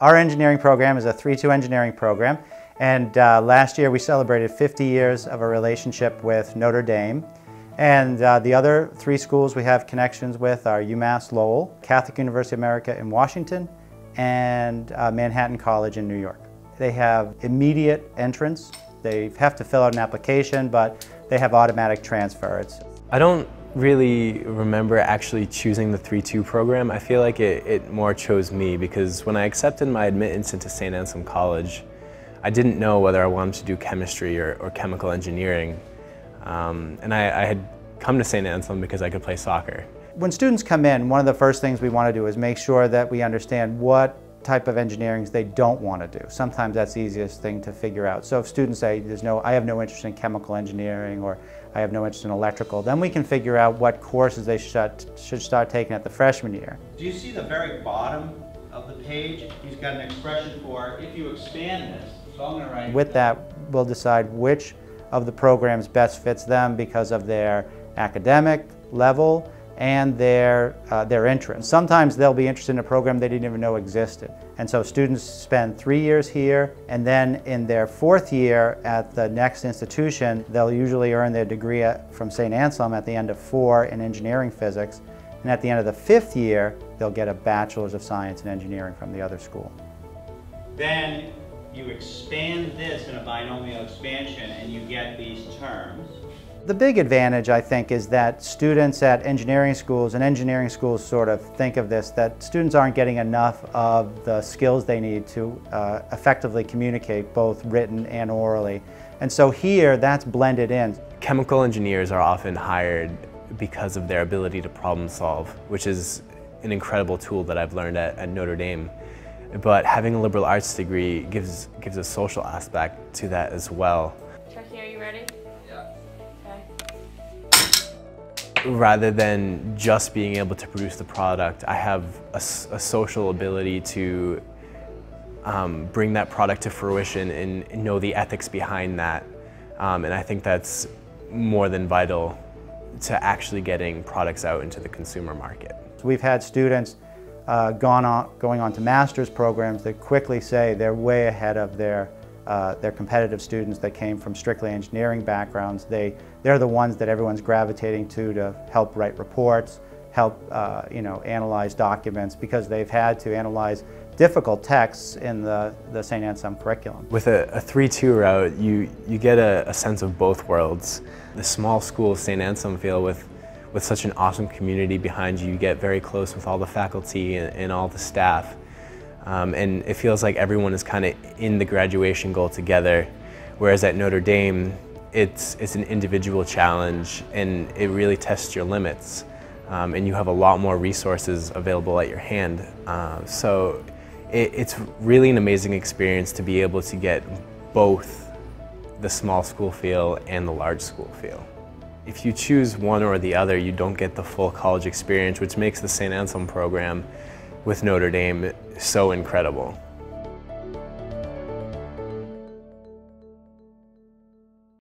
Our engineering program is a 3-2 engineering program and uh, last year we celebrated 50 years of a relationship with Notre Dame. And uh, the other three schools we have connections with are UMass Lowell, Catholic University of America in Washington, and uh, Manhattan College in New York. They have immediate entrance. They have to fill out an application, but they have automatic transfer. It's I don't really remember actually choosing the 3-2 program. I feel like it, it more chose me because when I accepted my admittance into St. Anselm College, I didn't know whether I wanted to do chemistry or, or chemical engineering. Um, and I, I had come to St. Anselm because I could play soccer. When students come in, one of the first things we want to do is make sure that we understand what type of engineering they don't want to do. Sometimes that's the easiest thing to figure out. So if students say, there's no, I have no interest in chemical engineering or I have no interest in electrical, then we can figure out what courses they should, should start taking at the freshman year. Do you see the very bottom of the page? He's got an expression for if you expand this. So I'm going to write. With that, we'll decide which of the programs best fits them because of their academic level and their, uh, their interest. Sometimes they'll be interested in a program they didn't even know existed. And so students spend three years here, and then in their fourth year at the next institution, they'll usually earn their degree at, from St. Anselm at the end of four in engineering physics. And at the end of the fifth year, they'll get a Bachelor's of Science in Engineering from the other school. Then you expand this in a binomial expansion and you get these terms. The big advantage, I think, is that students at engineering schools, and engineering schools sort of think of this, that students aren't getting enough of the skills they need to uh, effectively communicate, both written and orally. And so here, that's blended in. Chemical engineers are often hired because of their ability to problem solve, which is an incredible tool that I've learned at, at Notre Dame. But having a liberal arts degree gives, gives a social aspect to that as well. Chucky, are you ready? Rather than just being able to produce the product, I have a, a social ability to um, bring that product to fruition and know the ethics behind that. Um, and I think that's more than vital to actually getting products out into the consumer market. We've had students uh, gone on, going on to master's programs that quickly say they're way ahead of their uh, they're competitive students that came from strictly engineering backgrounds. They, they're the ones that everyone's gravitating to to help write reports, help uh, you know, analyze documents because they've had to analyze difficult texts in the, the St. Anselm curriculum. With a 3-2 route, you, you get a, a, sense of both worlds. The small school St. Anselm feel with, with such an awesome community behind you, you get very close with all the faculty and, and all the staff. Um, and it feels like everyone is kind of in the graduation goal together, whereas at Notre Dame, it's, it's an individual challenge and it really tests your limits. Um, and you have a lot more resources available at your hand. Uh, so it, it's really an amazing experience to be able to get both the small school feel and the large school feel. If you choose one or the other, you don't get the full college experience, which makes the St. Anselm program with Notre Dame so incredible.